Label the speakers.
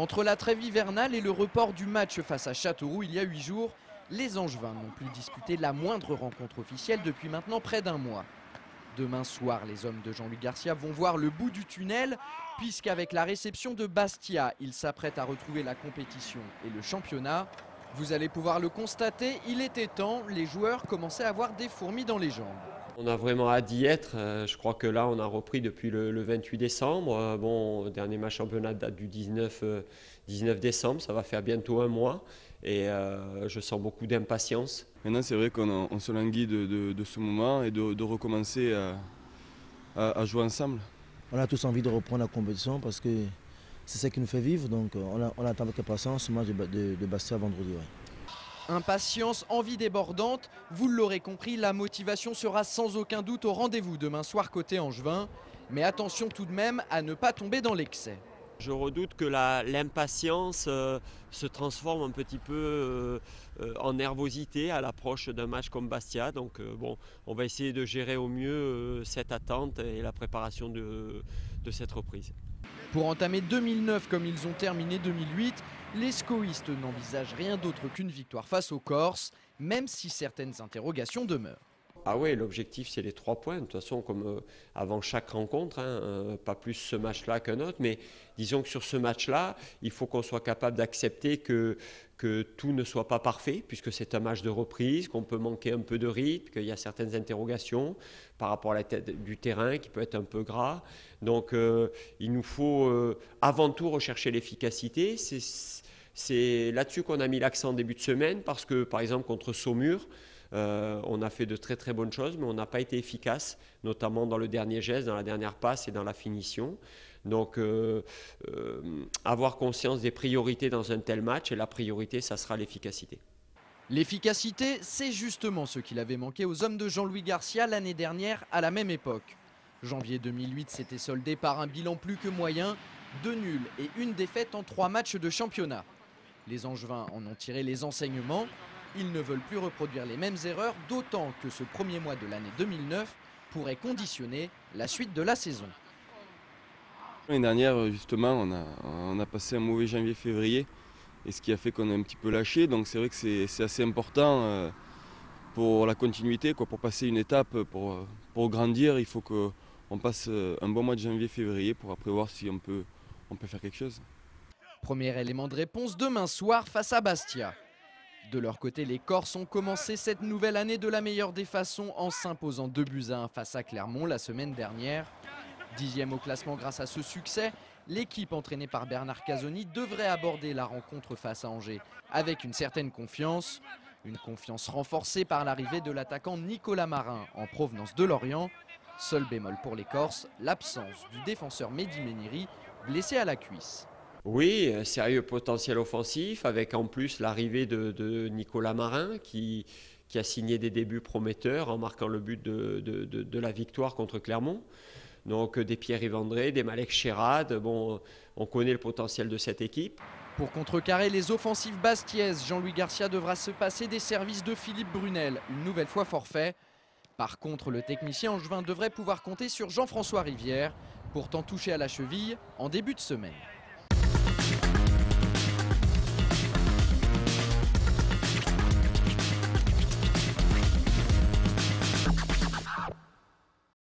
Speaker 1: Entre la trêve hivernale et le report du match face à Châteauroux il y a huit jours, les Angevins n'ont plus disputé la moindre rencontre officielle depuis maintenant près d'un mois. Demain soir, les hommes de Jean-Louis Garcia vont voir le bout du tunnel, puisqu'avec la réception de Bastia, ils s'apprêtent à retrouver la compétition et le championnat. Vous allez pouvoir le constater, il était temps, les joueurs commençaient à avoir des fourmis dans les jambes.
Speaker 2: On a vraiment hâte d'y être. Euh, je crois que là, on a repris depuis le, 28 décembre. Euh, bon, dernier match championnat date du 19, 19 euh, décembre. Ça va faire bientôt un mois. Et je sens beaucoup d'impatience.
Speaker 3: Maintenant, c'est vrai qu'on se languit de, de, ce moment et de, recommencer à, jouer ensemble.
Speaker 4: On a tous envie de reprendre la compétition parce que c'est ça qui nous fait vivre. Donc, on, attend avec impatience ce match de, de Bastia vendredi.
Speaker 1: Impatience, envie débordante, vous l'aurez compris, la motivation sera sans aucun doute au rendez-vous demain soir côté Angevin. Mais attention tout de même à ne pas tomber dans l'excès.
Speaker 2: Je redoute que l'impatience euh, se transforme un petit peu euh, euh, en nervosité à l'approche d'un match comme Bastia. Donc bon, on va essayer de gérer au mieux cette attente et la préparation de cette reprise.
Speaker 1: Pour entamer 2009 comme ils ont terminé 2008, les scoïstes n'envisagent rien d'autre qu'une victoire face aux Corses, même si certaines interrogations demeurent.
Speaker 2: Ah oui, l'objectif c'est les trois points. De toute façon, comme euh, avant chaque rencontre, hein, euh, pas plus ce match-là qu'un autre, mais disons que sur ce match-là, il faut qu'on soit capable d'accepter que, que tout ne soit pas parfait, puisque c'est un match de reprise, qu'on peut manquer un peu de rythme, qu'il y a certaines interrogations par rapport à la tête du terrain qui peut être un peu gras. Donc euh, il nous faut avant tout rechercher l'efficacité. C'est là-dessus qu'on a mis l'accent en début de semaine, parce que par exemple contre Saumur, euh, on a fait de très très bonnes choses, mais on n'a pas été efficace, notamment dans le dernier geste, dans la dernière passe et dans la finition. Donc, euh, euh, avoir conscience des priorités dans un tel match, et la priorité, ça sera l'efficacité.
Speaker 1: L'efficacité, c'est justement ce qu'il avait manqué aux hommes de Jean-Louis Garcia l'année dernière à la même époque. Janvier 2008 s'était soldé par un bilan plus que moyen, deux nuls et une défaite en trois matchs de championnat. Les Angevins en ont tiré les enseignements ils ne veulent plus reproduire les mêmes erreurs, d'autant que ce premier mois de l'année 2009 pourrait conditionner la suite de la saison.
Speaker 3: L'année dernière, justement, on a, on a passé un mauvais janvier-février, et ce qui a fait qu'on a un petit peu lâché. Donc c'est vrai que c'est assez important euh, pour la continuité, quoi, pour passer une étape, pour, pour grandir. Il faut qu'on passe un bon mois de janvier-février pour après voir si on peut, on peut faire quelque chose.
Speaker 1: Premier élément de réponse demain soir face à Bastia. De leur côté, les Corses ont commencé cette nouvelle année de la meilleure des façons en s'imposant 2 buts à 1 face à Clermont la semaine dernière. Dixième au classement grâce à ce succès, l'équipe entraînée par Bernard Casoni devrait aborder la rencontre face à Angers avec une certaine confiance. Une confiance renforcée par l'arrivée de l'attaquant Nicolas Marin en provenance de Lorient. Seul bémol pour les Corses, l'absence du défenseur Mehdi Meniri blessé à la cuisse.
Speaker 2: Oui, un sérieux potentiel offensif, avec en plus l'arrivée de, Nicolas Marin, qui, a signé des débuts prometteurs en marquant le but de, la victoire contre Clermont. Donc des Pierre-Yves André, des Malek Chérad, bon, on connaît le potentiel de cette équipe.
Speaker 1: Pour contrecarrer les offensives bastiaises, Jean-Louis Garcia devra se passer des services de Philippe Brunel, une nouvelle fois forfait. Par contre, le technicien angevin devrait pouvoir compter sur Jean-François Rivière, pourtant touché à la cheville en début de semaine.